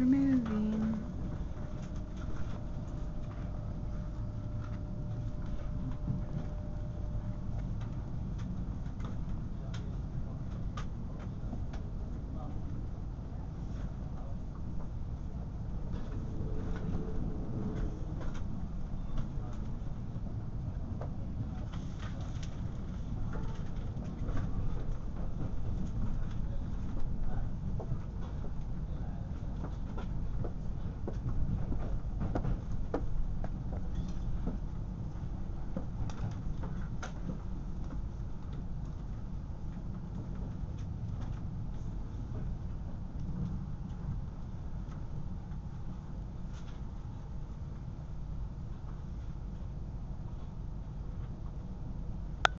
Removing